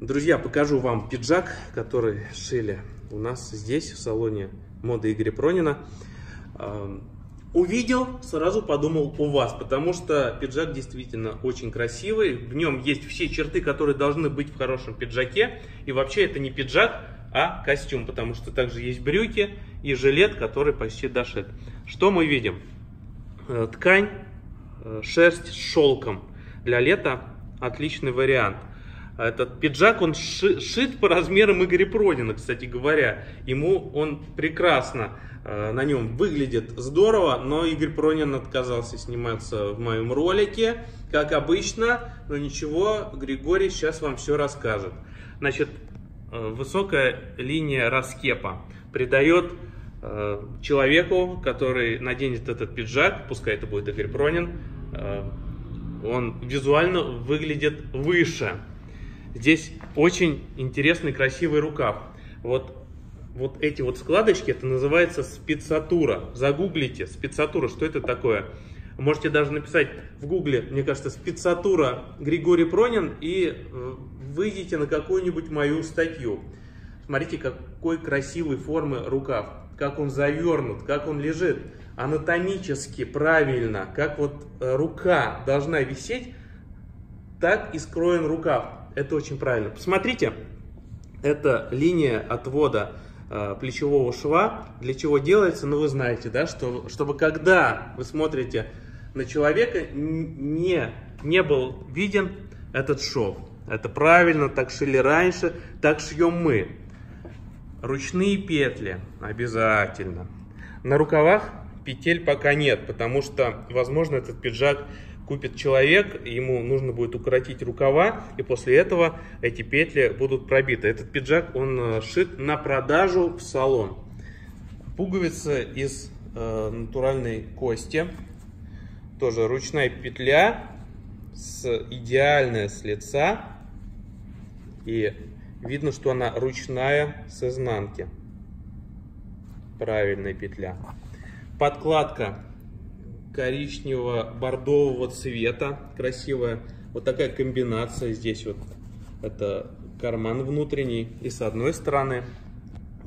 Друзья, покажу вам пиджак, который шили у нас здесь, в салоне моды Игоря Пронина. Увидел, сразу подумал у вас, потому что пиджак действительно очень красивый. В нем есть все черты, которые должны быть в хорошем пиджаке. И вообще это не пиджак, а костюм, потому что также есть брюки и жилет, который почти дошит. Что мы видим? Э, ткань, э, шерсть с шелком. Для лета отличный вариант. Этот пиджак, он шит по размерам Игоря Пронина, кстати говоря. Ему он прекрасно э, на нем выглядит здорово, но Игорь Пронин отказался сниматься в моем ролике, как обычно. Но ничего, Григорий сейчас вам все расскажет. Значит, э, высокая линия раскепа придает э, человеку, который наденет этот пиджак, пускай это будет Игорь Пронин, он визуально выглядит выше. Здесь очень интересный, красивый рукав. Вот, вот эти вот складочки, это называется спецатура. Загуглите, спецатура, что это такое? Можете даже написать в гугле, мне кажется, спецатура Григорий Пронин и э, выйдете на какую-нибудь мою статью. Смотрите, какой красивой формы рукав, как он завернут, как он лежит анатомически правильно, как вот э, рука должна висеть, так и скроен рукав. Это очень правильно. Посмотрите, это линия отвода э, плечевого шва. Для чего делается? Ну, вы знаете, да, что, чтобы когда вы смотрите на человека, не, не был виден этот шов. Это правильно, так шили раньше, так шьем мы. Ручные петли обязательно. На рукавах петель пока нет, потому что, возможно, этот пиджак купит человек, ему нужно будет укоротить рукава, и после этого эти петли будут пробиты. Этот пиджак, он э, шит на продажу в салон. Пуговица из э, натуральной кости, тоже ручная петля, с идеальная с лица, и видно, что она ручная с изнанки. Правильная петля. Подкладка коричнево-бордового цвета, красивая. Вот такая комбинация здесь вот. Это карман внутренний и с одной стороны.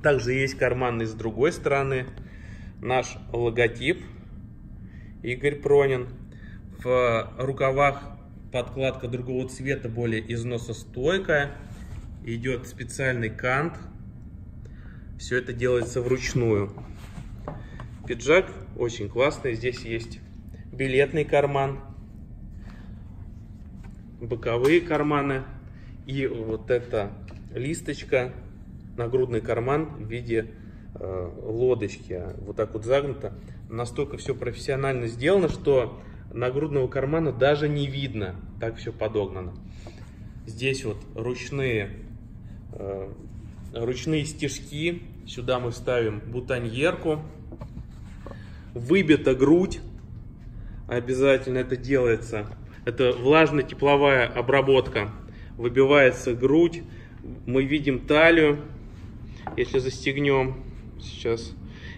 Также есть карман и с другой стороны. Наш логотип Игорь Пронин. В рукавах подкладка другого цвета, более износостойкая. Идет специальный кант. Все это делается вручную. Пиджак очень классный. Здесь есть билетный карман, боковые карманы и вот эта листочка, нагрудный карман в виде э, лодочки. Вот так вот загнуто. Настолько все профессионально сделано, что нагрудного кармана даже не видно. Так все подогнано. Здесь вот ручные, э, ручные стежки. Сюда мы ставим бутоньерку выбита грудь, обязательно это делается. Это влажно-тепловая обработка. Выбивается грудь, мы видим талию, если застегнем, сейчас,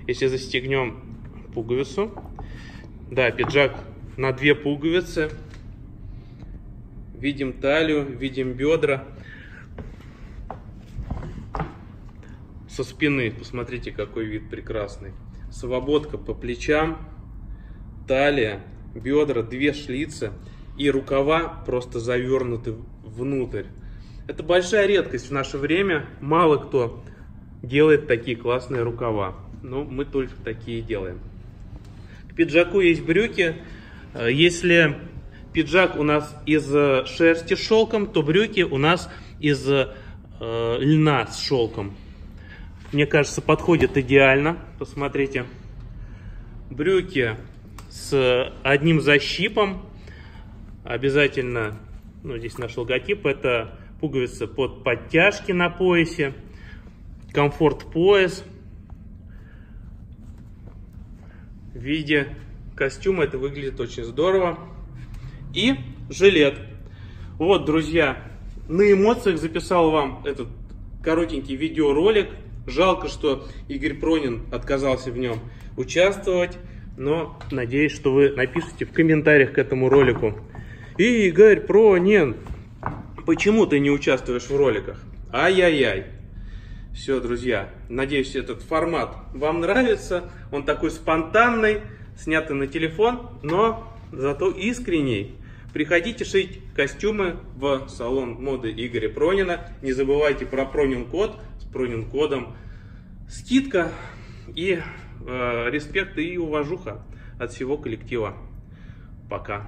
если застегнем пуговицу, да, пиджак на две пуговицы, видим талию, видим бедра, со спины, посмотрите, какой вид прекрасный свободка по плечам, талия, бедра, две шлицы и рукава просто завернуты внутрь. Это большая редкость в наше время. Мало кто делает такие классные рукава. Но мы только такие делаем. К пиджаку есть брюки. Э, если пиджак у нас из шерсти с шелком, то брюки у нас из э, льна с шелком мне кажется, подходит идеально. Посмотрите. Брюки с одним защипом. Обязательно, ну, здесь наш логотип, это пуговица под подтяжки на поясе. Комфорт пояс. В виде костюма это выглядит очень здорово. И жилет. Вот, друзья, на эмоциях записал вам этот коротенький видеоролик. Жалко, что Игорь Пронин отказался в нем участвовать, но надеюсь, что вы напишите в комментариях к этому ролику. Игорь Пронин, Почему ты не участвуешь в роликах? Ай-яй-яй. Все, друзья, надеюсь, этот формат вам нравится. Он такой спонтанный, снятый на телефон, но зато искренний. Приходите шить костюмы в салон моды Игоря Пронина. Не забывайте про Пронин код. С Пронин кодом скидка и э, респект и уважуха от всего коллектива. Пока.